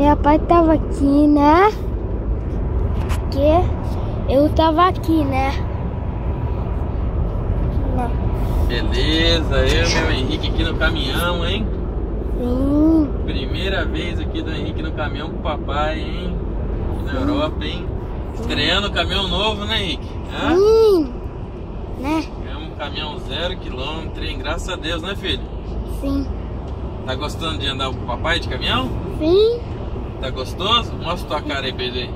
Meu pai tava aqui, né? Que eu tava aqui, né? Beleza, eu e meu Henrique aqui no caminhão, hein? Sim. Primeira vez aqui do Henrique no caminhão com o papai, hein? Aqui na Europa, hein? Estreando caminhão novo, né, Henrique? Hã? Sim. Né? É um caminhão zero quilômetro, hein? Graças a Deus, né, filho? Sim. Tá gostando de andar com o papai de caminhão? Sim. Tá gostoso? Mostra tua cara aí aí.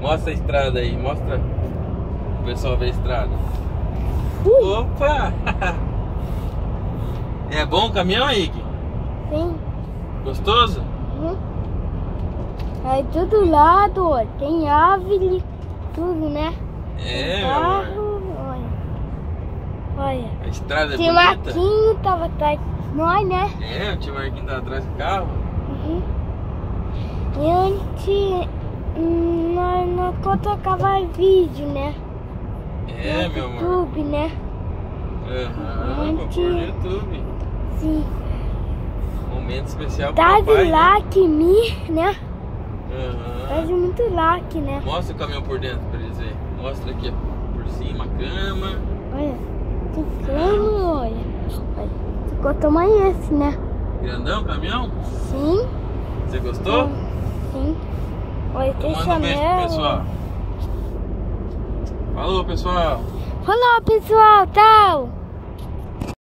Mostra a estrada aí, mostra o pessoal ver a estrada. Uh. Opa! É bom o caminhão, Henrique? Sim. Gostoso? Uhum. Aí todo lado, ó, tem árvore, tudo, né? É, meu Carro, amor. olha. Olha. A estrada é Tem bonita? Marquinho tava atrás de nós, né? É, o tio Marquinhos tá atrás do carro. Uhum. E antes nós não colocava vídeo, né? É, no meu amor. YouTube, né? Aham, vou pôr no YouTube. Sim. Momento especial pro Dá de papai. né? like em mim, né? Aham. de muito like, né? Mostra o caminhão por dentro pra eles verem. Mostra aqui. Por cima, a cama. Olha. Tem cama, olha. Olha. Ficou tamanho esse, né? Grandão caminhão? Sim. Você gostou? Sim. Olha, Então manda um beijo pro pessoal. Falou, pessoal. Falou, pessoal. Tchau.